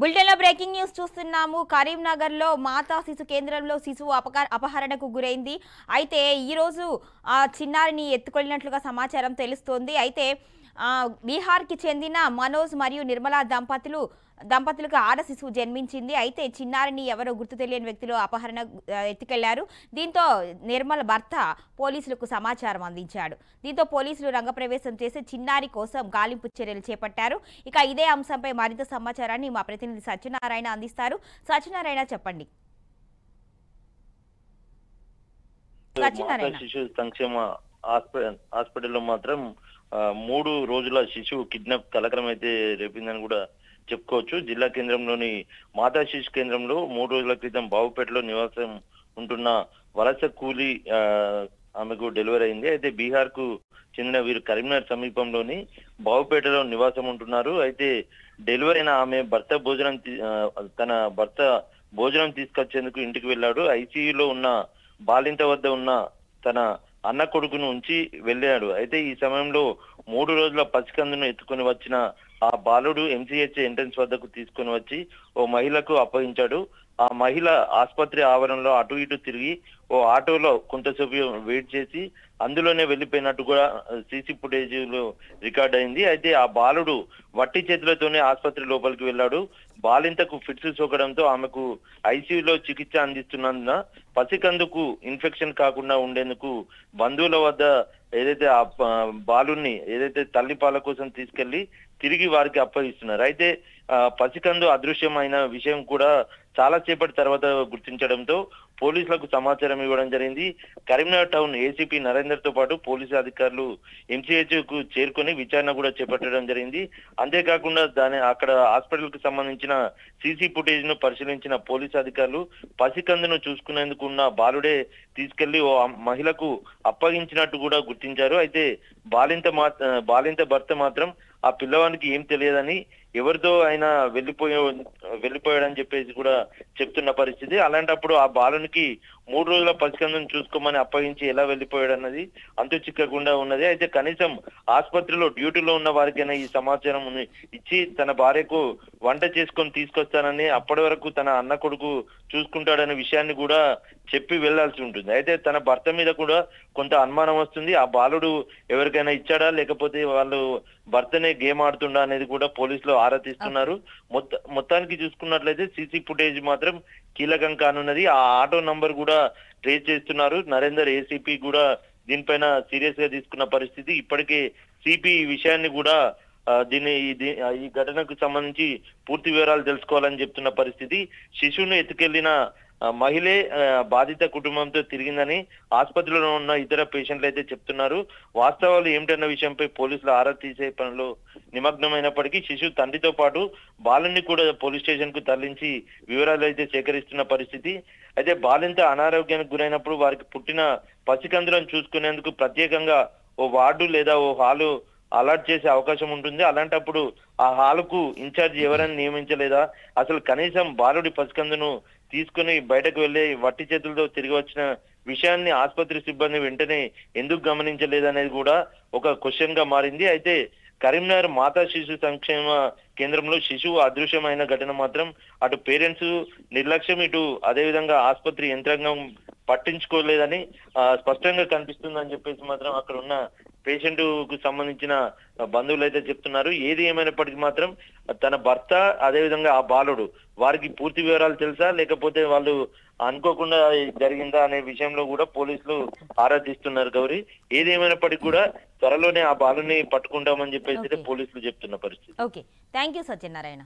బులెటిన్లో breaking news చూస్తున్నాము. కరీంనగర్లో మాతా శిశు కేంద్రంలో శిశువు అపహరణకు గురైంది. అయితే ఈరోజు ఆ చిన్నారిని ఎత్తుకెళ్ళినట్లుగా సమాచారం తెలుస్తోంది. అయితే బీహార్కి చెందిన మనోజ్ మరియు నిర్మలా దంపతులు దంపతులకు ఆడ శిశువు జన్మించింది. అయితే చిన్నారిని ఎవరో గుర్తు తెలియని వ్యక్తులు అపహరణ ఎత్తుకెళ్ళారు. దీంతో నిర్మల భర్త పోలీసులకు సమాచారం అందించాడు. దీంతో పోలీసులు రంగప్రవేశం చేసి చిన్నారి కోసం గాలింపు చర్యలు చేపట్టారు. ఇక ఇదే అంశంపై మరింత సమాచారాన్ని మా ప్రతినిధి సత్యనారాయణ అందిస్తారు. సత్యనారాయణ చెప్పండి. శిశు సంక్షేమ హాస్పిటల్లో మాత్రం మూడు రోజుల శిశువు కిడ్నాప్ కలకలం అయితే రేపిందని కూడా చెప్పుకోవచ్చు. జిల్లా కేంద్రంలోని మాతా శిశు కేంద్రంలో మూడు రోజుల క్రితం బావుపేటలో నివాసం ఉంటున్న వలస కూలీ ఆమెకు డెలివరీ అయింది. అయితే బీహార్కు చెందిన వీరు కరీంనగర్ సమీపంలోని బావుపేటలో నివాసం ఉంటున్నారు. అయితే డెలివరీ అయిన ఆమె భర్త భోజనం తన భర్త భోజనం తీసుకొచ్చేందుకు ఇంటికి వెళ్ళాడు. ఐసీయూలో ఉన్న బాలింత వద్ద ఉన్న తన అన్న కొడుకును ఉంచి వెళ్ళాడు. అయితే ఈ సమయంలో మూడు రోజుల పసికందును ఎత్తుకొని వచ్చిన ఆ బాలుడు ఎంసీహెచ్ ఎంట్రన్స్ వద్దకు తీసుకొని వచ్చి ఓ మహిళకు అప్పగించాడు. ఆ మహిళ ఆసుపత్రి ఆవరణలో అటు ఇటు తిరిగి ఓ ఆటోలో కొంతసేపు వెయిట్ చేసి అందులోనే వెళ్ళిపోయినట్టు కూడా సీసీ ఫుటేజ్ రికార్డ్ అయింది. అయితే ఆ బాలుడు వట్టి చేతులతోనే ఆసుపత్రి లోపలికి వెళ్ళాడు. బాలింతకు ఫిట్స్ సోకడంతో ఆమెకు ఐసీయూలో చికిత్స అందిస్తున్నందున పసికందుకు ఇన్ఫెక్షన్ కాకుండా ఉండేందుకు బంధువుల వద్ద ఏదైతే ఆ బాలుని ఏదైతే తల్లి పాల కోసం తీసుకెళ్ళి తిరిగి వారికి అప్పగిస్తున్నారు. అయితే పసికందు అదృశ్యమైన విషయం కూడా చాలా సేపటి తర్వాత గుర్తించడంతో పోలీసులకు సమాచారం ఇవ్వడం జరిగింది. కరీంనగర్ టౌన్ ఏసీపీ నరేందర్తో పాటు పోలీసు అధికారులు ఎంసీహెచ్కు చేరుకొని విచారణ కూడా చేపట్టడం జరిగింది. అంతేకాకుండా దాని అక్కడ హాస్పిటల్కు సంబంధించిన సీసీ ఫుటేజ్ను పరిశీలించిన పోలీసు అధికారులు పసికందును చూసుకునేందుకు ఉన్న బాలుడే తీసుకెళ్ళి ఓ మహిళకు అప్పగించినట్టు కూడా గుర్తించారు. అయితే బాలింత మా బాలింత భర్త మాత్రం ఆ పిల్లవానికి ఏం తెలియదని ఎవరితో ఆయన వెళ్ళిపోయే వెళ్ళిపోయాడని చెప్పేసి కూడా చెప్తున్న పరిస్థితి. అలాంటప్పుడు ఆ బాలునికి మూడు రోజుల పసికందును చూసుకోమని అప్పగించి ఎలా వెళ్ళిపోయాడు అన్నది అంతు చిక్కకుండా ఉన్నది. అయితే కనీసం ఆసుపత్రిలో డ్యూటీలో ఉన్న వారికైనా ఈ సమాచారం ఇచ్చి తన భార్యకు వంట చేసుకొని తీసుకొస్తానని అప్పటి వరకు తన అన్న కొడుకు చూసుకుంటాడనే విషయాన్ని కూడా చెప్పి వెళ్ళాల్సి ఉంటుంది. అయితే తన భర్త మీద కూడా కొంత అనుమానం వస్తుంది. ఆ బాలుడు ఎవరికైనా ఇచ్చాడా? లేకపోతే వాళ్ళు భర్తనే గేమ్ ఆడుతుండా అనేది కూడా పోలీసులు ఆరా తీస్తున్నారు. మొత్త మొత్తానికి చూసుకున్నట్లయితే సీసీ ఫుటేజ్ మాత్రం కీలకం కానున్నది. ఆ ఆటో నంబర్ కూడా ట్రేస్ చేస్తున్నారు. నరేందర్ ఏసీపీ కూడా దీనిపైన సీరియస్గా తీసుకున్న పరిస్థితి. ఇప్పటికే సిపి ఈ విషయాన్ని కూడా దీని దీన్ని ఈ ఘటనకు సంబంధించి పూర్తి వివరాలు తెలుసుకోవాలని చెప్తున్న పరిస్థితి. శిశువును ఎత్తుకెళ్ళిన మహిళే బాధిత కుటుంబంతో తిరిగిందని ఆసుపత్రిలో ఉన్న ఇతర పేషెంట్లు అయితే చెప్తున్నారు. వాస్తవాలు ఏమిటన్న విషయంపై పోలీసులు ఆరా తీసే పనిలో నిమగ్నమైనప్పటికీ శిశువు తండ్రితో పాటు బాలుని కూడా పోలీస్ స్టేషన్కు తరలించి వివరాలు అయితే సేకరిస్తున్న పరిస్థితి. అయితే బాలింత అనారోగ్యానికి గురైనప్పుడు వారికి పుట్టిన పసికందులను చూసుకునేందుకు ప్రత్యేకంగా ఓ వార్డు లేదా ఓ హాలు అలాట్ చేసే అవకాశం ఉంటుంది. అలాంటప్పుడు ఆ హాలుకు ఇన్ఛార్జ్ ఎవరని నియమించలేదా? అసలు కనీసం బాలుడి పసికందును తీసుకుని బయటకు వెళ్ళి వట్టి చేతులతో తిరిగి వచ్చిన విషయాన్ని ఆసుపత్రి సిబ్బంది వెంటనే ఎందుకు గమనించలేదనేది కూడా ఒక క్వశ్చన్గా మారింది. అయితే కరీంనగర్ మాతా శిశు సంక్షేమ కేంద్రంలో శిశువు అదృశ్యమైన ఘటన మాత్రం అటు పేరెంట్స్ నిర్లక్ష్యం ఇటు అదేవిధంగా ఆసుపత్రి యంత్రాంగం పట్టించుకోలేదని స్పష్టంగా స్పష్టంగా కనిపిస్తుందని చెప్పేసి మాత్రం అక్కడ ఉన్న పేషెంట్కు సంబంధించిన బంధువులు అయితే చెప్తున్నారు. ఏది ఏమైనప్పటికీ మాత్రం తన భర్త అదేవిధంగా ఆ బాలుడు వారికి పూర్తి వివరాలు తెలుసా? లేకపోతే వాళ్ళు అనుకోకుండా జరిగిందా అనే విషయంలో కూడా పోలీసులు ఆరా తీస్తున్నారు గౌరీ. ఏది ఏమైనప్పటికీ కూడా త్వరలోనే ఆ బాలుని పట్టుకుంటామని చెప్పేసి. పోలీసులు చెప్తున్న పరిస్థితి. ఓకే. Thank you Satyanarayana.